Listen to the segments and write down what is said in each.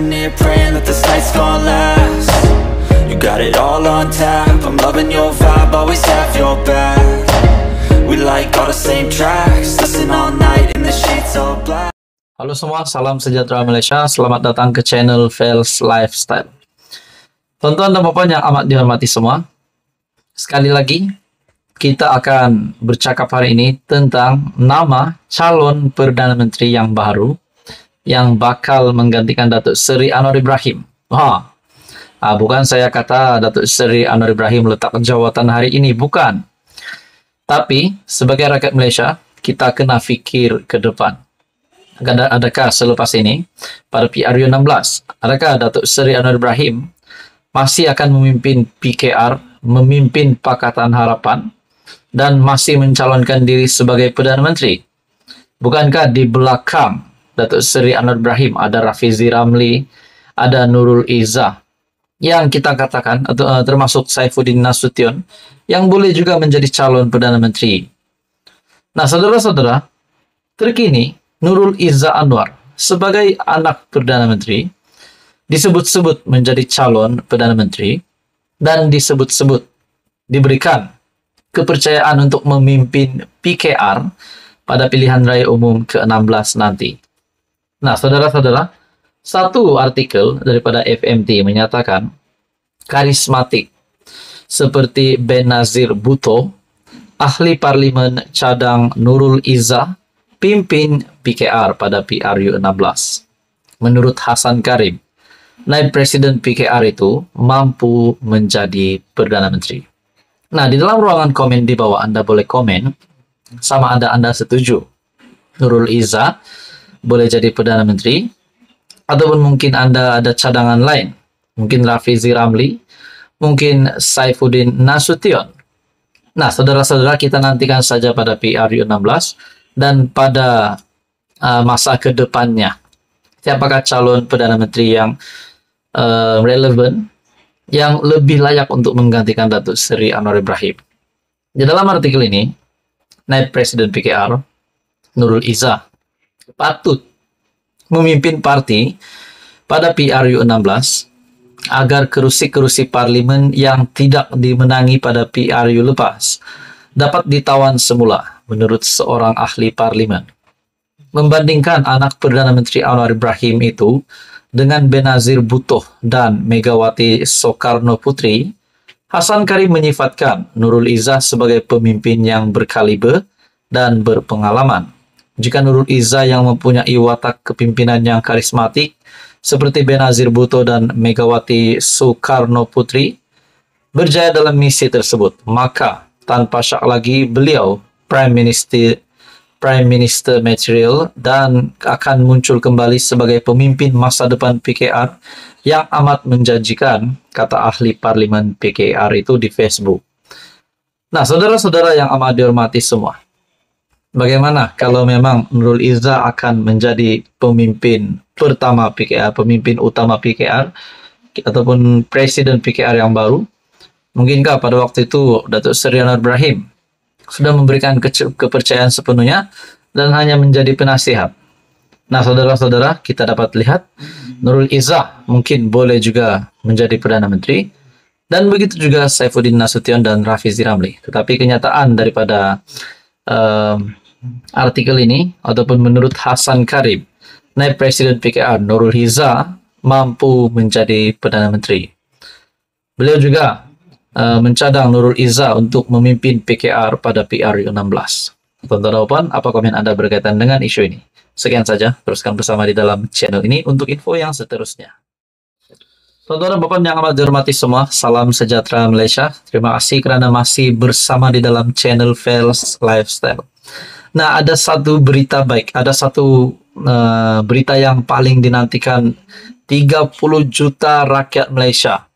sitting here praying that this night's gonna last You got it all on tap, I'm loving your vibe, always have your back We like all the same tracks, listen all night in the sheets all black Halo semua, salam sejahtera Malaysia. Selamat datang ke channel Fails Lifestyle. Tonton dan bapak yang amat dihormati semua. Sekali lagi, kita akan bercakap hari ini tentang nama calon Perdana Menteri yang baru yang bakal menggantikan Datuk Seri Anwar Ibrahim. Ha. Ah, bukan saya kata Datuk Seri Anwar Ibrahim letak jawatan hari ini, bukan. Tapi, sebagai rakyat Malaysia, kita kena fikir ke depan adakah selepas ini pada PRU 16 adakah Datuk Seri Anwar Ibrahim masih akan memimpin PKR memimpin Pakatan Harapan dan masih mencalonkan diri sebagai Perdana Menteri bukankah di belakang Datuk Seri Anwar Ibrahim ada Rafizi Ramli ada Nurul Izzah yang kita katakan atau uh, termasuk Saifuddin Nasution yang boleh juga menjadi calon Perdana Menteri. Nah, saudara-saudara, terkini Nurul Izzah Anwar sebagai anak Perdana Menteri disebut-sebut menjadi calon Perdana Menteri dan disebut-sebut diberikan kepercayaan untuk memimpin PKR pada pilihan raya umum ke-16 nanti. Nah, saudara-saudara, satu artikel daripada FMT menyatakan karismatik seperti Benazir Bhutto, ahli parlimen cadang Nurul Izzah pimpin PKR pada PRU 16. Menurut Hasan Karim, naib presiden PKR itu mampu menjadi Perdana Menteri. Nah, di dalam ruangan komen di bawah Anda boleh komen sama Anda Anda setuju. Nurul Iza boleh jadi Perdana Menteri ataupun mungkin Anda ada cadangan lain. Mungkin Rafizi Ramli, mungkin Saifuddin Nasution. Nah, saudara-saudara kita nantikan saja pada PRU 16 dan pada uh, masa ke depannya siapakah calon perdana menteri yang uh, relevan yang lebih layak untuk menggantikan Datuk Seri Anwar Ibrahim. Di dalam artikel ini, naib presiden PKR Nurul Izzah patut memimpin parti pada PRU 16 agar kerusi-kerusi parlimen yang tidak dimenangi pada PRU lepas dapat ditawan semula menurut seorang ahli parlimen. Membandingkan anak Perdana Menteri Anwar Ibrahim itu dengan Benazir Bhutto dan Megawati Soekarno Putri, Hasan Karim menyifatkan Nurul Izzah sebagai pemimpin yang berkaliber dan berpengalaman. Jika Nurul Izzah yang mempunyai watak kepimpinan yang karismatik, seperti Benazir Bhutto dan Megawati Soekarno Putri, berjaya dalam misi tersebut, maka tanpa syak lagi beliau Prime Minister Prime Minister material dan akan muncul kembali sebagai pemimpin masa depan PKR yang amat menjanjikan, kata ahli parlimen PKR itu di Facebook. Nah, saudara-saudara yang amat dihormati semua, bagaimana kalau memang Nurul Izzah akan menjadi pemimpin pertama PKR, pemimpin utama PKR, ataupun presiden PKR yang baru? Mungkinkah pada waktu itu Datuk Seri Anwar Ibrahim sudah memberikan ke kepercayaan sepenuhnya dan hanya menjadi penasihat. Nah, saudara-saudara, kita dapat lihat Nurul Izzah mungkin boleh juga menjadi Perdana Menteri dan begitu juga Saifuddin Nasution dan Rafizi Ramli. Tetapi kenyataan daripada uh, artikel ini ataupun menurut Hasan Karim, naib Presiden PKR Nurul Izzah mampu menjadi Perdana Menteri. Beliau juga Uh, mencadang Nurul Izzah untuk memimpin PKR pada PRU 16. Tonton jawaban, apa komen Anda berkaitan dengan isu ini? Sekian saja, teruskan bersama di dalam channel ini untuk info yang seterusnya. Tonton Bapak yang amat dihormati semua, salam sejahtera Malaysia. Terima kasih karena masih bersama di dalam channel Fails Lifestyle. Nah, ada satu berita baik, ada satu uh, berita yang paling dinantikan 30 juta rakyat Malaysia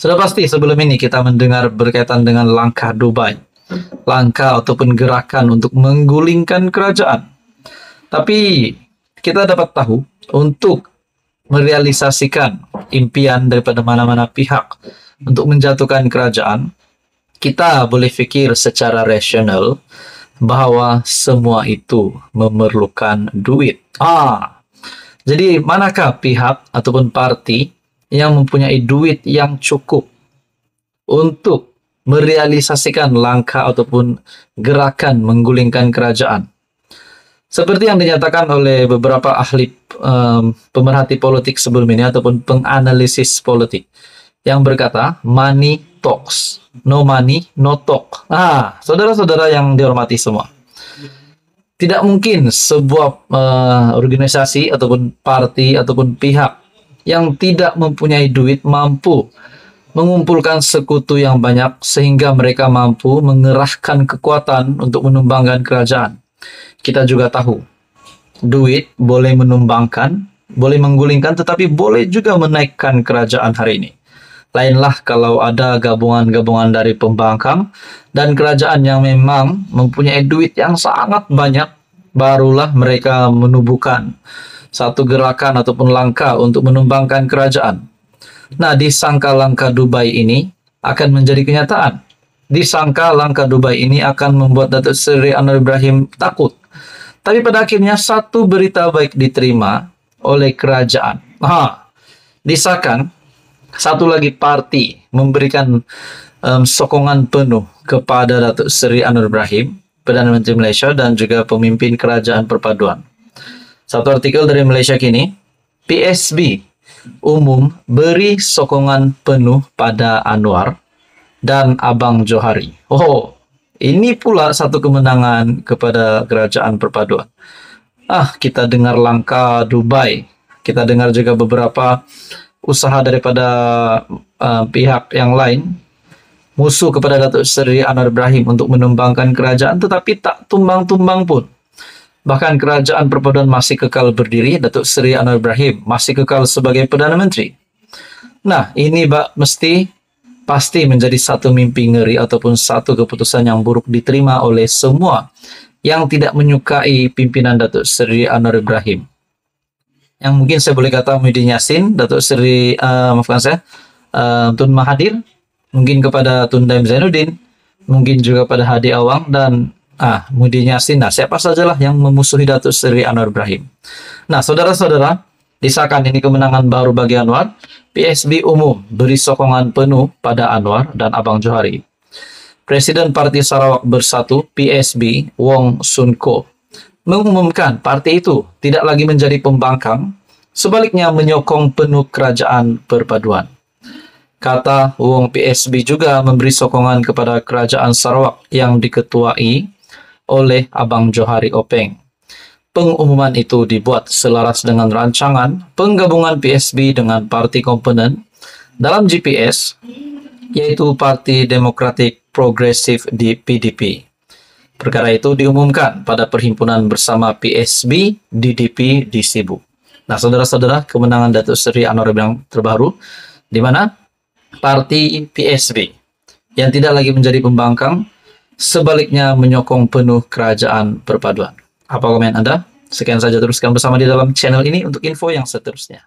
sudah pasti sebelum ini kita mendengar berkaitan dengan langkah Dubai. Langkah ataupun gerakan untuk menggulingkan kerajaan. Tapi kita dapat tahu untuk merealisasikan impian daripada mana-mana pihak untuk menjatuhkan kerajaan, kita boleh fikir secara rasional bahwa semua itu memerlukan duit. Ah, Jadi manakah pihak ataupun parti yang mempunyai duit yang cukup untuk merealisasikan langkah ataupun gerakan menggulingkan kerajaan? Seperti yang dinyatakan oleh beberapa ahli um, pemerhati politik sebelum ini ataupun penganalisis politik yang berkata money talks, no money no talk. Ah, saudara-saudara yang dihormati semua tidak mungkin sebuah uh, organisasi ataupun parti ataupun pihak yang tidak mempunyai duit mampu mengumpulkan sekutu yang banyak sehingga mereka mampu mengerahkan kekuatan untuk menumbangkan kerajaan. Kita juga tahu duit boleh menumbangkan, boleh menggulingkan tetapi boleh juga menaikkan kerajaan hari ini. Lainlah kalau ada gabungan-gabungan dari pembangkang dan kerajaan yang memang mempunyai duit yang sangat banyak, barulah mereka menubuhkan satu gerakan ataupun langkah untuk menumbangkan kerajaan. Nah, disangka langkah Dubai ini akan menjadi kenyataan. Disangka langkah Dubai ini akan membuat Datuk Seri Anwar Ibrahim takut. Tapi pada akhirnya satu berita baik diterima oleh kerajaan. Ha, disahkan satu lagi parti memberikan um, sokongan penuh kepada Datuk Seri Anwar Ibrahim, Perdana Menteri Malaysia dan juga pemimpin kerajaan perpaduan. Satu artikel dari Malaysia kini, PSB umum beri sokongan penuh pada Anwar dan Abang Johari. Oh, ini pula satu kemenangan kepada kerajaan perpaduan. Ah, kita dengar langkah Dubai. Kita dengar juga beberapa usaha daripada uh, pihak yang lain musuh kepada Datuk Seri Anwar Ibrahim untuk menumbangkan kerajaan tetapi tak tumbang-tumbang pun. Bahkan kerajaan perpaduan masih kekal berdiri, Datuk Seri Anwar Ibrahim masih kekal sebagai Perdana Menteri. Nah, ini bak mesti pasti menjadi satu mimpi ngeri ataupun satu keputusan yang buruk diterima oleh semua yang tidak menyukai pimpinan Datuk Seri Anwar Ibrahim. Yang mungkin saya boleh kata Muhyiddin Yassin, Datuk Seri, uh, maafkan saya, uh, Tun Mahathir, mungkin kepada Tun Daim Zainuddin, mungkin juga pada Hadi Awang dan ah Muhyiddin Yassin. Nah, siapa sajalah yang memusuhi Datuk Seri Anwar Ibrahim. Nah, saudara-saudara, disahkan ini kemenangan baru bagi Anwar. PSB umum beri sokongan penuh pada Anwar dan Abang Johari. Presiden Parti Sarawak Bersatu PSB Wong Sun Ko mengumumkan parti itu tidak lagi menjadi pembangkang, sebaliknya menyokong penuh kerajaan perpaduan. Kata Wong PSB juga memberi sokongan kepada kerajaan Sarawak yang diketuai oleh Abang Johari Openg. Pengumuman itu dibuat selaras dengan rancangan penggabungan PSB dengan parti komponen dalam GPS, yaitu Parti Demokratik Progresif di PDP. Perkara itu diumumkan pada perhimpunan bersama PSB DDP di Sibu. Nah, saudara-saudara, kemenangan Datuk Seri Anwar yang terbaru, di mana parti PSB yang tidak lagi menjadi pembangkang, sebaliknya menyokong penuh kerajaan perpaduan. Apa komen Anda? Sekian saja teruskan bersama di dalam channel ini untuk info yang seterusnya.